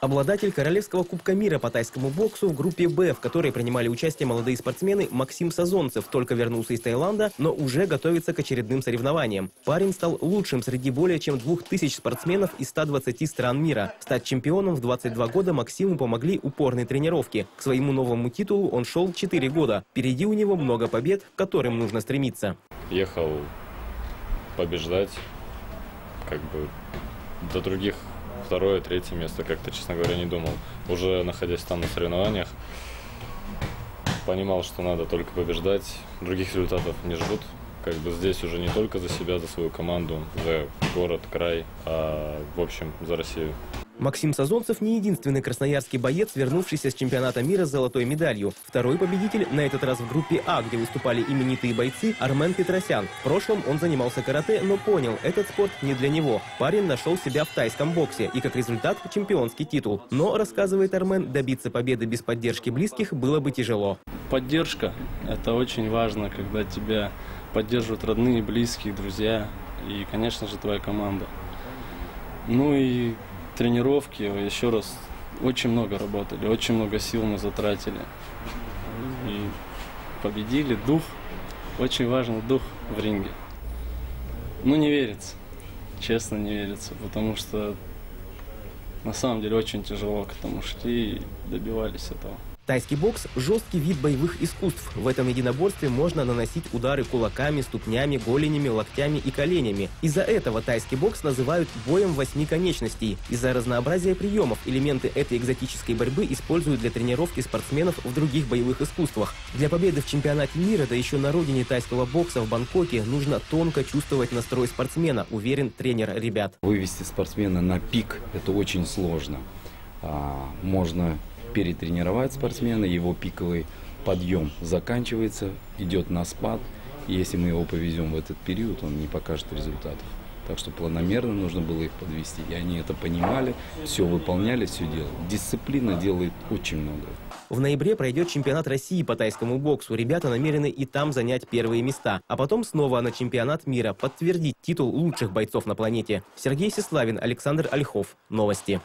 Обладатель Королевского Кубка мира по тайскому боксу в группе «Б», в которой принимали участие молодые спортсмены, Максим Сазонцев только вернулся из Таиланда, но уже готовится к очередным соревнованиям. Парень стал лучшим среди более чем 2000 спортсменов из 120 стран мира. Стать чемпионом в 22 года Максиму помогли упорные тренировки. К своему новому титулу он шел 4 года. Впереди у него много побед, к которым нужно стремиться. Ехал побеждать, как бы до других второе, третье место как-то, честно говоря, не думал. Уже находясь там на соревнованиях, понимал, что надо только побеждать, других результатов не ждут. Как бы здесь уже не только за себя, за свою команду, за город, край, а в общем за Россию. Максим Сазонцев не единственный красноярский боец, вернувшийся с чемпионата мира с золотой медалью. Второй победитель, на этот раз в группе А, где выступали именитые бойцы, Армен Петросян. В прошлом он занимался карате, но понял, этот спорт не для него. Парень нашел себя в тайском боксе и, как результат, чемпионский титул. Но, рассказывает Армен, добиться победы без поддержки близких было бы тяжело. Поддержка – это очень важно, когда тебя поддерживают родные, близкие, друзья и, конечно же, твоя команда. Ну и тренировки, еще раз, очень много работали, очень много сил мы затратили. И победили, дух, очень важный дух в ринге. Ну, не верится, честно не верится, потому что на самом деле очень тяжело к этому шли и добивались этого. Тайский бокс – жесткий вид боевых искусств. В этом единоборстве можно наносить удары кулаками, ступнями, голенями, локтями и коленями. Из-за этого тайский бокс называют боем восьми конечностей. Из-за разнообразия приемов элементы этой экзотической борьбы используют для тренировки спортсменов в других боевых искусствах. Для победы в чемпионате мира, да еще на родине тайского бокса в Бангкоке, нужно тонко чувствовать настрой спортсмена, уверен тренер ребят. Вывести спортсмена на пик – это очень сложно. А, можно перетренировать спортсмена, его пиковый подъем заканчивается, идет на спад. И если мы его повезем в этот период, он не покажет результатов. Так что планомерно нужно было их подвести. И они это понимали, все выполняли, все делали. Дисциплина делает очень много. В ноябре пройдет чемпионат России по тайскому боксу. Ребята намерены и там занять первые места. А потом снова на чемпионат мира подтвердить титул лучших бойцов на планете. Сергей Сеславин, Александр Ольхов. Новости.